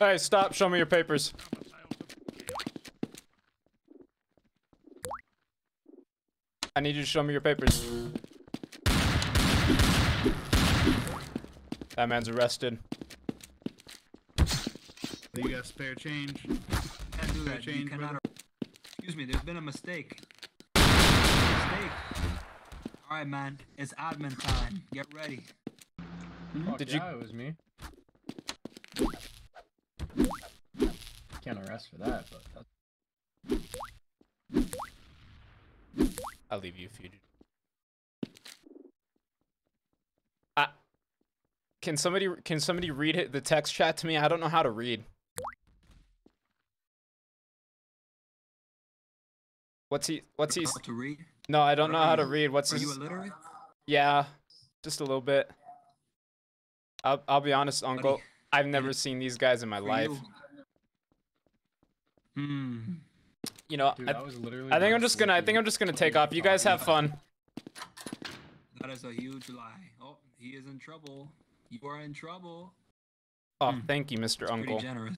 Hey, stop. Show me your papers. I need you to show me your papers. That man's arrested. You got spare change? Can't do that. You change, cannot. Excuse me. There's been a mistake. Mistake. All right, man. It's admin time. Get ready. Fuck Did you- yeah, it was me. Can't arrest for that, but that's I'll leave you, fugitive. I, uh, can somebody can somebody read it, the text chat to me? I don't know how to read. What's he? What's he? To read? No, I don't know how to read. What's Are you his? illiterate? Yeah, just a little bit. I'll I'll be honest, Uncle. Buddy, I've never seen these guys in my for life. You- Hmm. You know, dude, I, I was literally. I think I'm just gonna. I think I'm just gonna take off. You guys have fun. That is a huge lie. Oh, he is in trouble. You are in trouble. Oh, Hmm. thank you, Mr. It's Uncle. Pretty generous.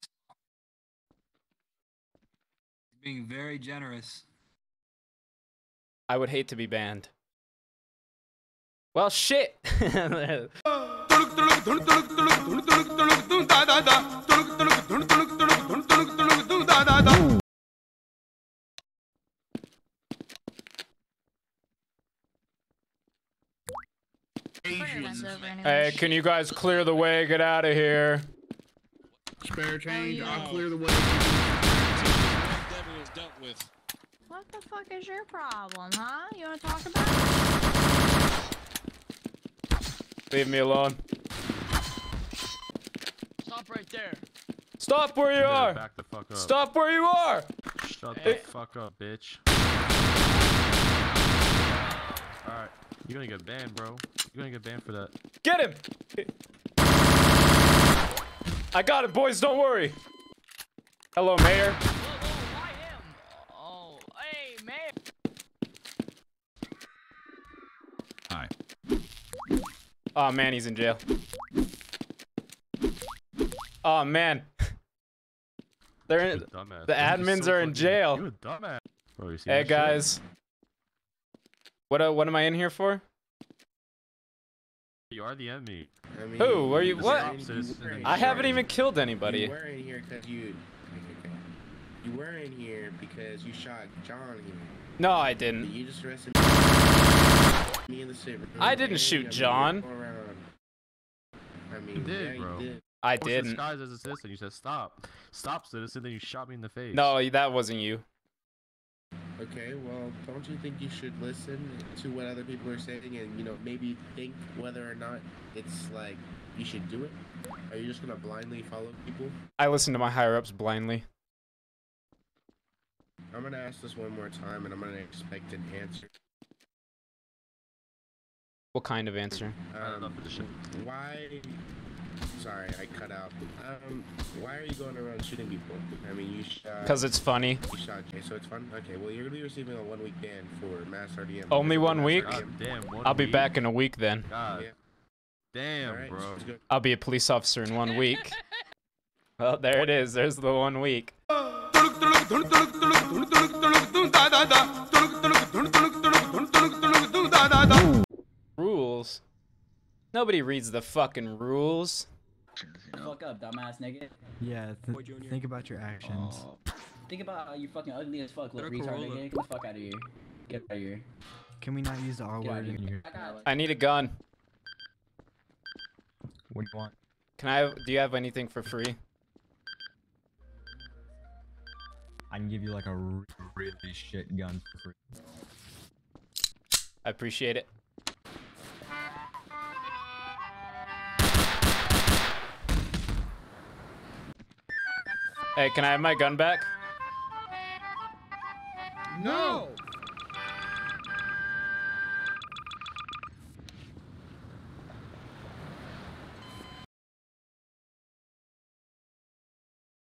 He's being very generous. I would hate to be banned. Well, shit. Asians. hey, can you guys clear the way? Get out of here. Spare oh, change. you. I'll clear the way. What the fuck is your problem, huh? You wanna talk about it? Leave me alone. Stop right there. Stop where you You are. Back the fuck up. Stop where you are. Shut Hey. the fuck up, bitch. Alright, you're gonna get banned, bro. You're gonna get banned for that. Get him. I got it, boys. Don't worry. Hello, Mayor. Whoa, whoa, why him? Oh, hey, man. Hi. Oh man, he's in jail. Oh man. They're in. the bro. You're admins so are in jail. You a dumbass. Bro, Hey that shit? guys. What uh, what am I in here for? You are the enemy. I mean, Who? Are you- what? in- you Citizen were in I haven't even killed anybody. You were in here because you. okay, okay. You were in here because you shot John here. No, I didn't. You just arrested me in the city. I didn't shoot John. I mean, You did, yeah, bro. You did. I I didn't. disguised as a citizen. You said stop. Stop, citizen. Then you shot me in the face. No, that wasn't you. Okay, well, don't you think you should listen to what other people are saying and, you know, maybe think whether or not it's like you should do it? Are you just gonna blindly follow people? I listen to my higher ups blindly. I'm gonna ask this one more time and I'm gonna expect an answer. What kind of answer? That's Um, enough of why? Sorry, I cut out. Um, why are you going around shooting people? I mean, you shot. Cause it's funny. You shot Jay, so it's fun. Okay, well, you're gonna be receiving a one-week ban for mass RDM. Only one week? RDM. damn. One I'll be week. back in a week then. God Yeah. damn, Alright, bro. I'll be a police officer in one week. Well, there it is. There's the one week. Rules? Nobody reads the fucking rules. Fuck up, dumbass nigga. Yeah, th- think about your actions. Oh. Think about how you fucking ugly as fuck, little retard Corolla. nigga. Get the fuck out of here. Get out of here. Can we not use the R Get word in here. here? I need a gun. What do you want? Can I? Do you have anything for free? I can give you like a re- really shit gun for free. I appreciate it. Hey, can I have my gun back? No.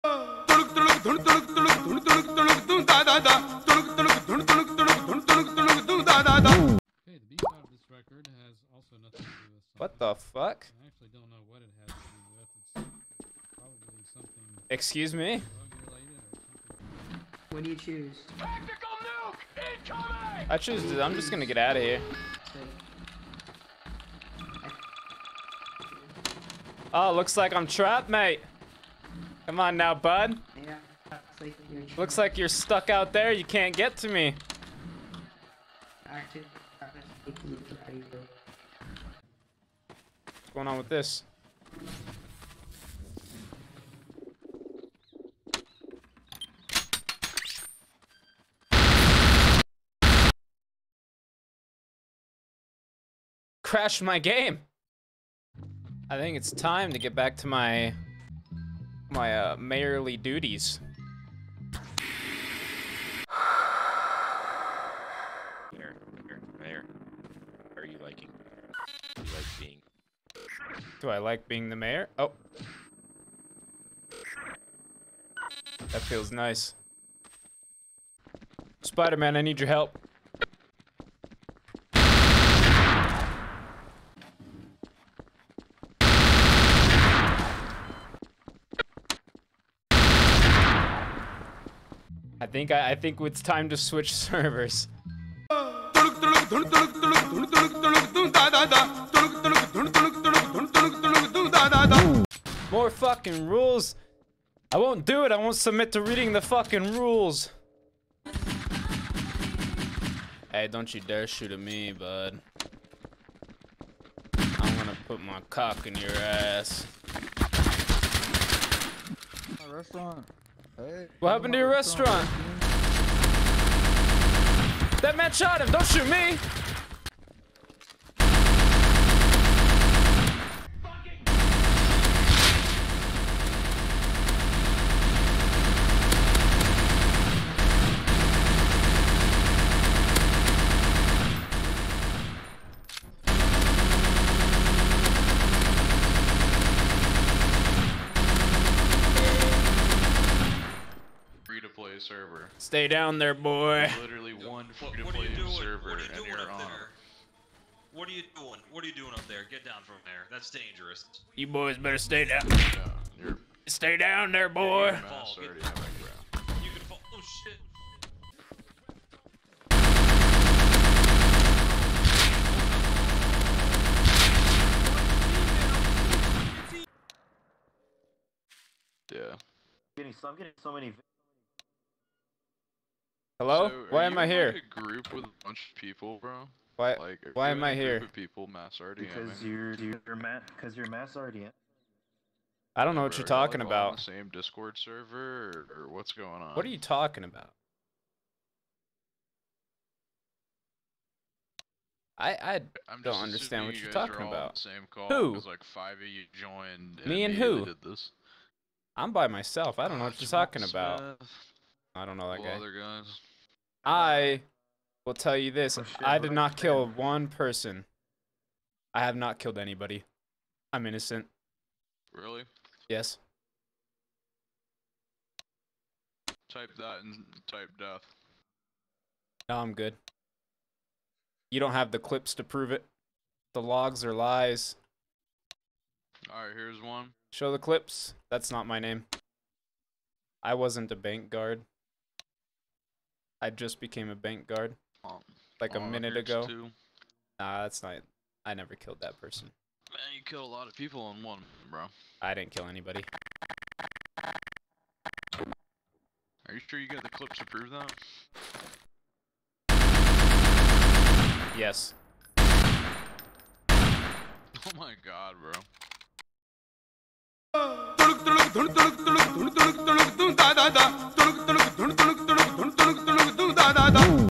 Okay, the B side of this record has also nothing to do with What the fuck? I actually don't know what it has Excuse me? What do you choose? I choose. I'm just gonna get out of here. Oh, looks like I'm trapped, mate. Come on now, bud. Yeah, safe in your Looks like you're stuck out there. You can't get to me. Alright, dude. Alright, let's take a look at how you go. What's going on with this? Crashed my game. I think it's time to get back to my my uh, mayorly duties. Mayor, mayor, mayor. Are you liking? You like being? Do I like being the mayor? Oh. That feels nice. Spider-Man, I need your help. Think I, I think it's time to switch servers. More fucking rules. I won't do it. I won't submit to reading the fucking rules. Hey, don't you dare shoot at me, bud. I'm gonna put my cock in your ass. restaurant. Hey. What happened to your restaurant? That man shot him. Don't shoot me. Free to play server. Stay down there, boy. Literally one free to what are play you doing? server, What are you and you're up on. there? What are you doing? What are you doing up there? Get down from there. That's dangerous. You boys better stay down. you're Stay down there, boy. Mass already have a ground. You can fall. Oh shit. Yeah. Getting so, I'm getting so many. Hello? So, Why am I here? Like a group with a bunch of people, bro. Why? Like, why am in I a here? Of people mass RDMing? Because you're you're mass because you're mass RDM. I don't know what you're talking y'all, like, on about. the same Discord server, or, or what's going on? What are you talking about? I I I'm don't understand what assuming you're you guys talking are all on about. the same call Who? Like five of you joined. Me and immediately who? Did this. I'm by myself. I don't know what you're talking about. Smith, I don't know that guy. other guys. I will tell you this. Oh, shit, I did not kill one person. I have not killed anybody. I'm innocent. Really? Yes. Type that and type death. No, I'm good. You don't have the clips to prove it. The logs are lies. All right, here's one. Show the clips. That's not my name. I wasn't a bank guard. I just became a bank guard. Um, Like a oh, minute ago. two. Nah, that's not. I never killed that person. Man, you killed a lot of people in one, bro. I didn't kill anybody. Are you sure you got the clips to prove that? Yes. Oh my god, bro. da da da do da da da.